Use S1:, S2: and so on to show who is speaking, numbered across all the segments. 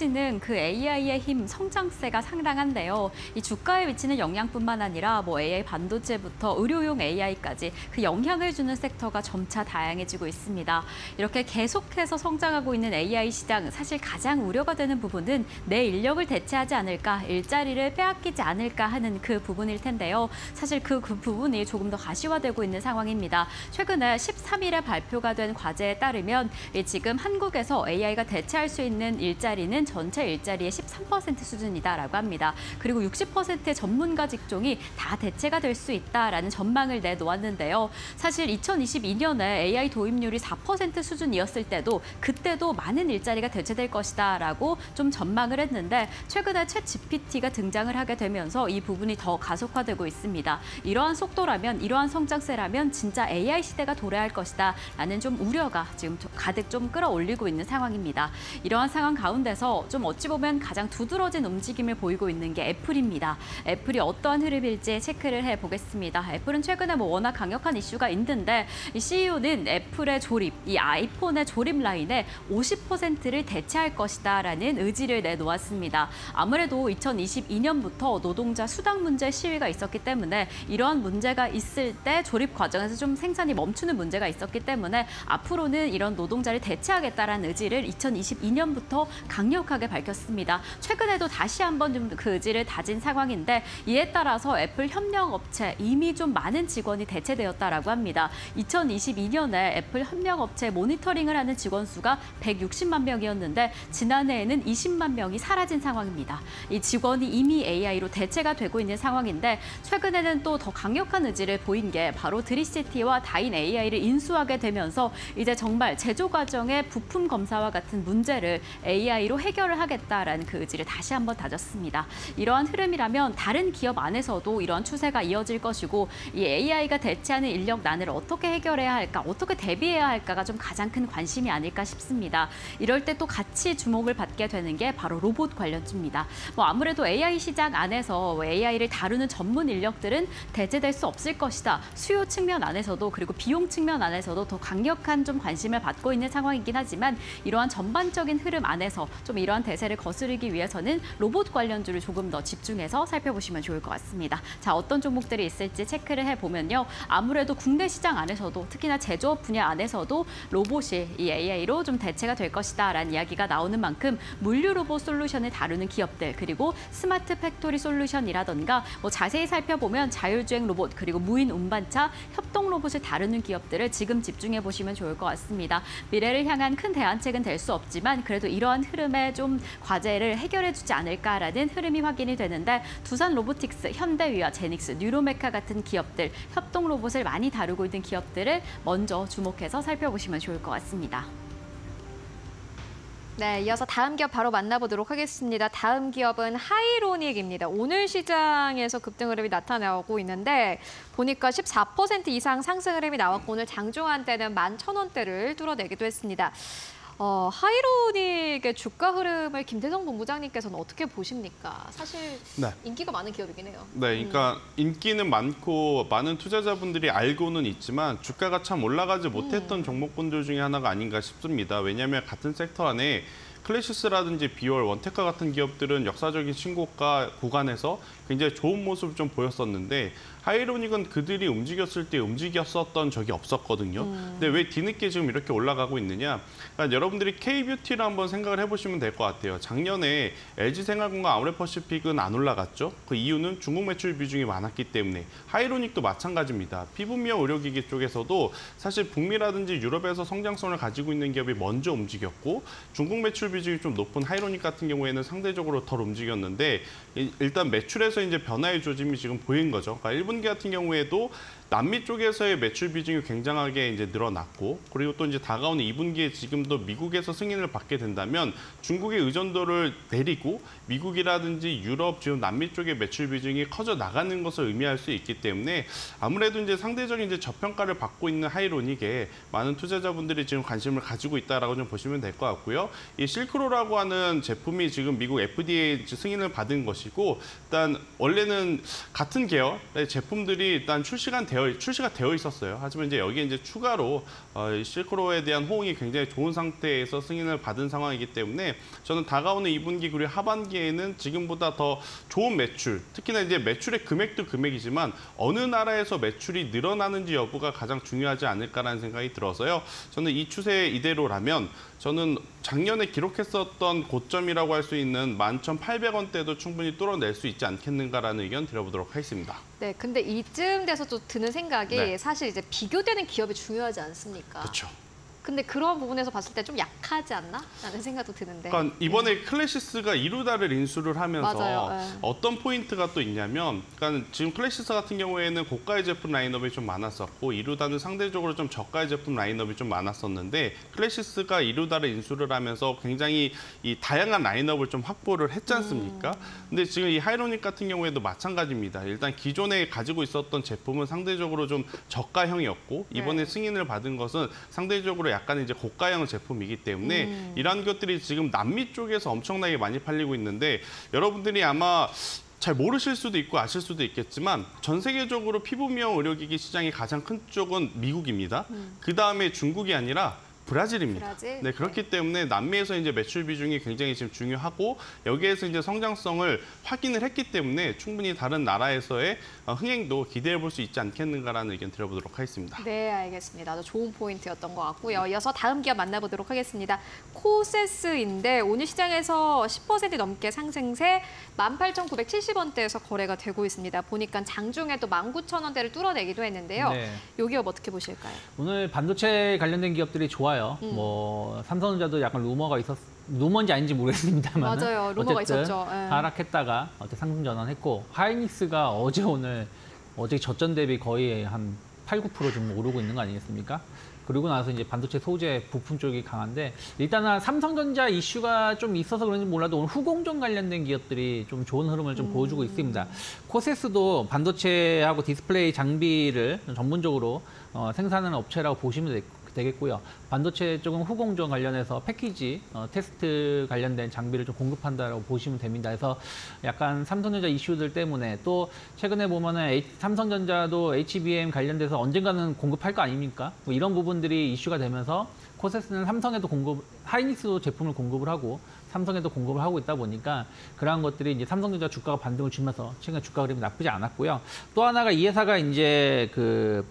S1: 인공지능 그 AI의 힘 성장세가 상당한데요. 이 주가에 미치는 영향뿐만 아니라 뭐 AI 반도체부터 의료용 AI까지 그 영향을 주는 섹터가 점차 다양해지고 있습니다. 이렇게 계속해서 성장하고 있는 AI 시장 사실 가장 우려가 되는 부분은 내 인력을 대체하지 않을까, 일자리를 빼앗기지 않을까 하는 그 부분일 텐데요. 사실 그, 그 부분이 조금 더 가시화되고 있는 상황입니다. 최근에 13일에 발표가 된 과제에 따르면 지금 한국에서 AI가 대체할 수 있는 일자리는 전체 일자리의 13% 수준이다라고 합니다. 그리고 60%의 전문가 직종이 다 대체가 될 수 있다라는 전망을 내놓았는데요. 사실 2022년에 AI 도입률이 4% 수준이었을 때도 그때도 많은 일자리가 대체될 것이다라고 좀 전망을 했는데 최근에 챗 GPT가 등장을 하게 되면서 이 부분이 더 가속화되고 있습니다. 이러한 속도라면 이러한 성장세라면 진짜 AI 시대가 도래할 것이다라는 좀 우려가 지금 가득 좀 끌어올리고 있는 상황입니다. 이러한 상황 가운데서 좀 어찌 보면 가장 두드러진 움직임을 보이고 있는 게 애플입니다. 애플이 어떠한 흐름일지 체크를 해보겠습니다. 애플은 최근에 뭐 워낙 강력한 이슈가 있는데 이 CEO는 애플의 조립, 이 아이폰의 조립 라인에 50%를 대체할 것이다 라는 의지를 내놓았습니다. 아무래도 2022년부터 노동자 수당 문제 시위가 있었기 때문에 이러한 문제가 있을 때 조립 과정에서 좀 생산이 멈추는 문제가 있었기 때문에 앞으로는 이런 노동자를 대체하겠다라는 의지를 2022년부터 강력 하게 밝혔습니다. 최근에도 다시 한번 좀 그 의지를 다진 상황인데 이에 따라서 애플 협력업체 이미 좀 많은 직원이 대체되었다라고 합니다. 2022년에 애플 협력업체 모니터링을 하는 직원 수가 160만 명이었는데 지난해에는 20만 명이 사라진 상황입니다. 이 직원이 이미 AI로 대체가 되고 있는 상황인데 최근에는 또 더 강력한 의지를 보인 게 바로 드리시티와 다인 AI를 인수하게 되면서 이제 정말 제조 과정의 부품 검사와 같은 문제를 AI로 해결 을 하겠다라는 그 의지를 다시 한번 다졌습니다. 이러한 흐름이라면 다른 기업 안에서도 이러한 추세가 이어질 것이고 이 AI가 대체하는 인력 난을 어떻게 해결해야 할까, 어떻게 대비해야 할까가 좀 가장 큰 관심이 아닐까 싶습니다. 이럴 때 또 같이 주목을 받게 되는 게 바로 로봇 관련주입니다. 뭐 아무래도 AI 시장 안에서 AI를 다루는 전문 인력들은 대체될 수 없을 것이다. 수요 측면 안에서도 그리고 비용 측면 안에서도 더 강력한 좀 관심을 받고 있는 상황이긴 하지만 이러한 전반적인 흐름 안에서 좀 이러한 대세를 거스르기 위해서는 로봇 관련주를 조금 더 집중해서 살펴보시면 좋을 것 같습니다. 자, 어떤 종목들이 있을지 체크를 해보면요. 아무래도 국내 시장 안에서도 특히나 제조업 분야 안에서도 로봇이 이 AI로 좀 대체가 될 것이다 라는 이야기가 나오는 만큼 물류 로봇 솔루션을 다루는 기업들 그리고 스마트 팩토리 솔루션이라던가 뭐 자세히 살펴보면 자율주행 로봇 그리고 무인 운반차, 협동 로봇을 다루는 기업들을 지금 집중해 보시면 좋을 것 같습니다. 미래를 향한 큰 대안책은 될 수 없지만 그래도 이러한 흐름에 좀 과제를 해결해 주지 않을까라는 흐름이 확인이 되는데 두산 로보틱스, 현대위아 제닉스, 뉴로메카 같은 기업들 협동 로봇을 많이 다루고 있는 기업들을 먼저 주목해서 살펴보시면 좋을 것 같습니다.
S2: 네, 이어서 다음 기업 바로 만나보도록 하겠습니다. 다음 기업은 하이로닉입니다. 오늘 시장에서 급등 흐름이 나타나고 있는데 보니까 14% 이상 상승 흐름이 나왔고 오늘 장중한 때는 11,000원대를 뚫어내기도 했습니다. 어, 하이로닉의 주가 흐름을 김대성 본부장님께서는 어떻게 보십니까? 사실 네. 인기가 많은 기업이긴 해요.
S3: 네, 그러니까 음. 인기는 많고 많은 투자자분들이 알고는 있지만 주가가 참 올라가지 못했던 음. 종목군들 중에 하나가 아닌가 싶습니다. 왜냐하면 같은 섹터 안에 클래시스라든지 비올, 원테카 같은 기업들은 역사적인 신고가 구간에서 굉장히 좋은 모습을 좀 보였었는데 하이로닉은 그들이 움직였을 때 움직였었던 적이 없었거든요. 음. 근데 왜 뒤늦게 지금 이렇게 올라가고 있느냐? 그러니까 여러분들이 K뷰티를 한번 생각을 해보시면 될 것 같아요. 작년에 LG생활공과 아우레퍼시픽은 안 올라갔죠. 그 이유는 중국 매출 비중이 많았기 때문에 하이로닉도 마찬가지입니다. 피부미와 의료기기 쪽에서도 사실 북미라든지 유럽에서 성장성을 가지고 있는 기업이 먼저 움직였고 중국 매출 비중이 좀 높은 하이로닉 같은 경우에는 상대적으로 덜 움직였는데 일단 매출에서 이제 변화의 조짐이 지금 보인 거죠. 그러니까 1분기 같은 경우에도 남미 쪽에서의 매출 비중이 굉장하게 이제 늘어났고 그리고 또 이제 다가오는 2분기에 지금도 미국에서 승인을 받게 된다면 중국의 의존도를 내리고 미국이라든지 유럽, 지금 남미 쪽의 매출 비중이 커져 나가는 것을 의미할 수 있기 때문에 아무래도 이제 상대적인 이제 저평가를 받고 있는 하이로닉에 많은 투자자분들이 지금 관심을 가지고 있다라고 좀 보시면 될 것 같고요. 이 실크로라고 하는 제품이 지금 미국 FDA 승인을 받은 것이고 일단 원래는 같은 계열의 제품들이 일단 출시가 되어 되어 출시가 되어 있었어요. 하지만 이제 여기에 이제 추가로 어, 이 실크로에 대한 호응이 굉장히 좋은 상태에서 승인을 받은 상황이기 때문에 저는 다가오는 2분기 그리고 하반기에는 지금보다 더 좋은 매출, 특히나 이제 매출의 금액도 금액이지만 어느 나라에서 매출이 늘어나는지 여부가 가장 중요하지 않을까라는 생각이 들어서요. 저는 이 추세 이대로라면 저는 작년에 기록했었던 고점이라고 할 수 있는 11,800원대도 충분히 뚫어낼 수 있지 않겠는가라는 의견 드려보도록 하겠습니다.
S2: 네, 근데 이쯤 돼서 또 드는 생각이
S3: 네.
S2: 사실 이제 비교되는 기업이 중요하지 않습니까?
S3: 그렇죠.
S2: 근데 그런 부분에서 봤을 때 좀 약하지 않나? 라는 생각도 드는데.
S3: 그러니까 이번에 클래시스가 이루다를 인수를 하면서.
S2: 네.
S3: 어떤 포인트가 또 있냐면 그러니까 지금 클래시스 같은 경우에는 고가의 제품 라인업이 좀 많았었고 이루다는 상대적으로 좀 저가의 제품 라인업이 좀 많았었는데 클래시스가 이루다를 인수를 하면서 굉장히 이 다양한 라인업을 좀 확보를 했지 않습니까?
S2: 음.
S3: 근데 지금 이 하이로닉 같은 경우에도 마찬가지입니다. 일단 기존에 가지고 있었던 제품은 상대적으로 좀 저가형이었고 이번에
S2: 네.
S3: 승인을 받은 것은 상대적으로 약간 이제 고가형 제품이기 때문에
S2: 음.
S3: 이러한 것들이 지금 남미 쪽에서 엄청나게 많이 팔리고 있는데 여러분들이 아마 잘 모르실 수도 있고 아실 수도 있겠지만 전 세계적으로 피부 미용 의료기기 시장이 가장 큰 쪽은 미국입니다. 그 다음에 중국이 아니라 브라질입니다.
S2: 브라질?
S3: 네, 그렇기 때문에 남미에서 이제 매출 비중이 굉장히 지금 중요하고 여기에서 이제 성장성을 확인을 했기 때문에 충분히 다른 나라에서의 어, 흥행도 기대해 볼 수 있지 않겠는가라는 의견 드려보도록 하겠습니다.
S2: 네, 알겠습니다. 아주 좋은 포인트였던 것 같고요. 이어서 다음 기업 만나보도록 하겠습니다. 코세스인데 오늘 시장에서 10% 넘게 상승세 18,970원대에서 거래가 되고 있습니다. 보니까 장중에 또 19,000원대를 뚫어내기도 했는데요.
S4: 네.
S2: 이 기업 어떻게 보실까요?
S4: 오늘 반도체 관련된 기업들이 좋아요.
S2: 음.
S4: 뭐 삼성전자도 약간 루머가 있었 루머인지 아닌지 모르겠습니다만
S2: 맞아요. 루머가
S4: 어쨌든
S2: 있었죠. 예.
S4: 하락했다가 어제 상승 전환했고 하이닉스가 어제 오늘 어제 저점 대비 거의 한 8, 9%좀 오르고 있는 거 아니겠습니까? 그리고 나서 이제 반도체 소재 부품 쪽이 강한데 일단은 삼성전자 이슈가 좀 있어서 그런지 몰라도 오늘 후공정 관련된 기업들이 좀 좋은 흐름을 좀 보여주고 있습니다. 코세스도 반도체하고 디스플레이 장비를 전문적으로 어, 생산하는 업체라고 보시면 되, 되겠고요. 반도체 쪽은 후공정 관련해서 패키지 어, 테스트 관련된 장비를 좀 공급한다라고 보시면 됩니다. 그래서 약간 삼성전자 이슈들 때문에 또 최근에 보면은 삼성전자도 HBM 관련돼서 언젠가는 공급할 거 아닙니까? 뭐 이런 부분들이 이슈가 되면서 코세스는 삼성에도 공급, 하이닉스도 제품을 공급을 하고 삼성에도 공급을 하고 있다 보니까 그러한 것들이 이제 삼성전자 주가가 반등을 주면서 최근 주가 흐름이 나쁘지 않았고요. 또 하나가 이 회사가 이제 그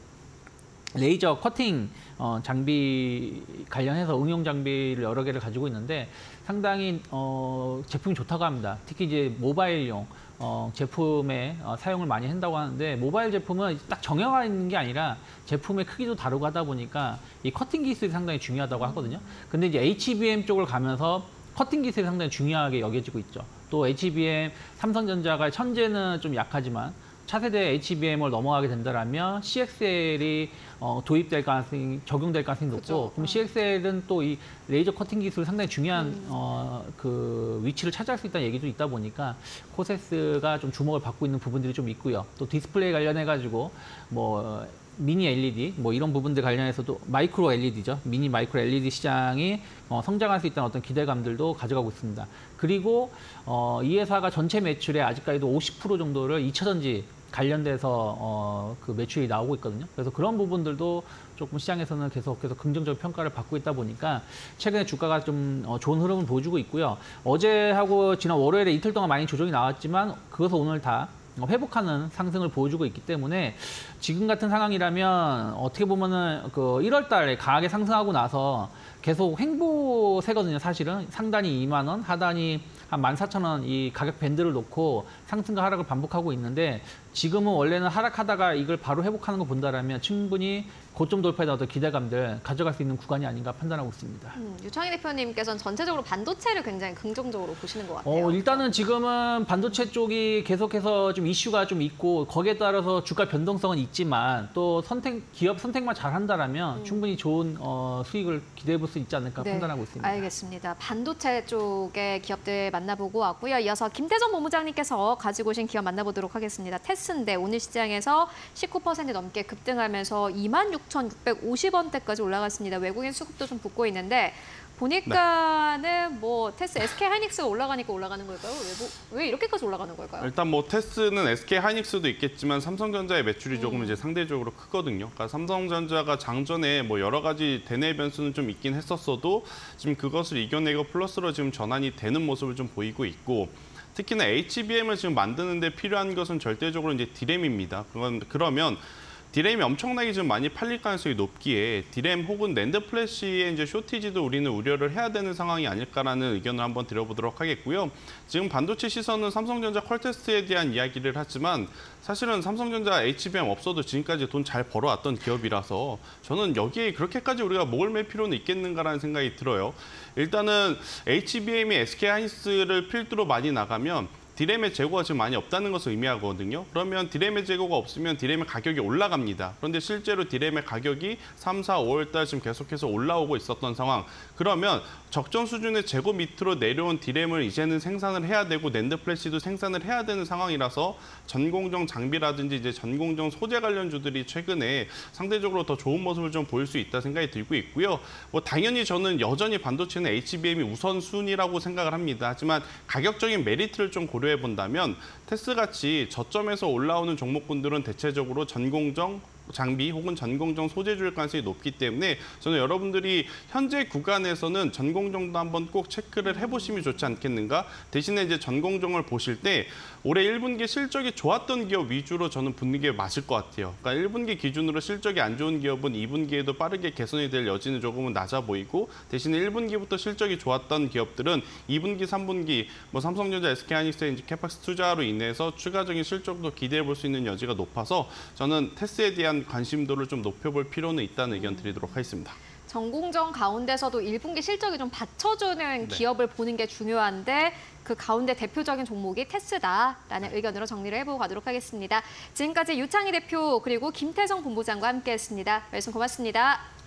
S4: 레이저 커팅 어, 장비 관련해서 응용 장비를 여러 개를 가지고 있는데 상당히 어, 제품이 좋다고 합니다. 특히 이제 모바일용 어, 제품에 어, 사용을 많이 한다고 하는데 모바일 제품은 딱 정형화 있는 게 아니라 제품의 크기도 다르고 하다 보니까 이 커팅 기술이 상당히 중요하다고 하거든요. 근데 이제 HBM 쪽을 가면서 커팅 기술이 상당히 중요하게 여겨지고 있죠. 또 HBM 삼성전자가 현재는 좀 약하지만 차세대 HBM을 넘어가게 된다라면 CXL이 어, 도입될 가능성이 적용될 가능성이 높고
S2: 그죠.
S4: 그럼 CXL은 또 이 레이저 커팅 기술이 상당히 중요한 어, 그 위치를 차지할 수 있다는 얘기도 있다 보니까 코세스가 좀 주목을 받고 있는 부분들이 좀 있고요. 또 디스플레이 관련해 가지고 뭐 미니 LED 뭐 이런 부분들 관련해서도 마이크로 LED죠. 미니 마이크로 LED 시장이 어, 성장할 수 있다는 어떤 기대감들도 가져가고 있습니다. 그리고 어, 이 회사가 전체 매출의 아직까지도 50% 정도를 2차 전지 관련돼서 어, 그 매출이 나오고 있거든요. 그래서 그런 부분들도 조금 시장에서는 계속해서 긍정적 평가를 받고 있다 보니까 최근에 주가가 좀 어, 좋은 흐름을 보여주고 있고요. 어제하고 지난 월요일에 이틀 동안 많이 조정이 나왔지만 그것을 오늘 다 회복하는 상승을 보여주고 있기 때문에 지금 같은 상황이라면 어떻게 보면은 그 1월 달에 강하게 상승하고 나서 계속 횡보세거든요, 사실은. 상단이 2만 원, 하단이 한 14,000원 이 가격 밴드를 놓고 상승과 하락을 반복하고 있는데 지금은 원래는 하락하다가 이걸 바로 회복하는 거 본다라면 충분히 고점 돌파에 어떤 기대감들 가져갈 수 있는 구간이 아닌가 판단하고 있습니다.
S2: 음, 유창희 대표님께서는 전체적으로 반도체를 굉장히 긍정적으로 보시는 것 같아요.
S4: 어, 일단은 지금은 반도체 쪽이 계속해서 좀 이슈가 좀 있고 거기에 따라서 주가 변동성은 있지만 또 선택 기업 선택만 잘 한다라면 충분히 좋은 어, 수익을 기대해 볼 수 있지 않을까
S2: 네,
S4: 판단하고 있습니다.
S2: 알겠습니다. 반도체 쪽의 기업들 만나보고 왔고요. 이어서 김태전 본부장님께서 가지고 오신 기업 만나보도록 하겠습니다. 테스 인데 오늘 시장에서 19% 넘게 급등하면서 26,650원대까지 올라갔습니다. 외국인 수급도 좀 붙고 있는데 보니까는 뭐 테스 SK 하이닉스가 올라가니까 올라가는 걸까요? 왜, 뭐, 왜 이렇게까지 올라가는 걸까요?
S3: 일단 뭐 테스는 SK 하이닉스도 있겠지만 삼성전자의 매출이 조금 이제 상대적으로 크거든요. 그러니까 삼성전자가 장전에 뭐 여러 가지 대내 변수는 좀 있긴 했었어도 지금 그것을 이겨내고 플러스로 지금 전환이 되는 모습을 좀 보이고 있고 특히나 HBM을 지금 만드는데 필요한 것은 절대적으로 이제 디램입니다. 그건 그러면 디램이 엄청나게 지금 많이 팔릴 가능성이 높기에 디램 혹은 낸드 플래시의 이제 shortage도 우리는 우려를 해야 되는 상황이 아닐까라는 의견을 한번 드려보도록 하겠고요. 지금 반도체 시선은 삼성전자 퀄테스트에 대한 이야기를 하지만 사실은 삼성전자 HBM 없어도 지금까지 돈 잘 벌어왔던 기업이라서 저는 여기에 그렇게까지 우리가 목을 맬 필요는 있겠는가라는 생각이 들어요. 일단은 HBM이 SK 하이닉스를 필두로 많이 나가면 디램의 재고가 지금 많이 없다는 것을 의미하거든요. 그러면 디램의 재고가 없으면 디램의 가격이 올라갑니다. 그런데 실제로 디램의 가격이 3, 4, 5월 달 지금 계속해서 올라오고 있었던 상황. 그러면 적정 수준의 재고 밑으로 내려온 디램을 이제는 생산을 해야 되고 낸드 플래시도 생산을 해야 되는 상황이라서 전공정 장비라든지 이제 전공정 소재 관련주들이 최근에 상대적으로 더 좋은 모습을 좀 보일 수 있다 생각이 들고 있고요. 뭐 당연히 저는 여전히 반도체는 HBM이 우선순위라고 생각을 합니다. 하지만 가격적인 메리트를 좀 고려 해 본다면 테스 같이 저점에서 올라오는 종목군들은 대체적으로 전공정 장비 혹은 전공정 소재주일 가능성이 높기 때문에 저는 여러분들이 현재 구간에서는 전공정도 한번 꼭 체크를 해보시면 좋지 않겠는가. 대신에 이제 전공정을 보실 때 올해 1분기 실적이 좋았던 기업 위주로 저는 붙는 게 맞을 것 같아요. 그러니까 1분기 기준으로 실적이 안 좋은 기업은 2분기에도 빠르게 개선이 될 여지는 조금은 낮아 보이고 대신에 1분기부터 실적이 좋았던 기업들은 2분기, 3분기 뭐 삼성전자, SK하이닉스의 이제 캐팍스 투자로 인해서 추가적인 실적도 기대해 볼 수 있는 여지가 높아서 저는 테스에 대한 관심도를 좀 높여볼 필요는 있다는 의견 드리도록 하겠습니다.
S2: 전공정 가운데서도 1분기 실적이 좀 받쳐주는 기업을 보는 게 중요한데 그 가운데 대표적인 종목이 테스다라는 의견으로 정리를 해보고 가도록 하겠습니다. 지금까지 유창희 대표 그리고 김태성 본부장과 함께했습니다. 말씀 고맙습니다.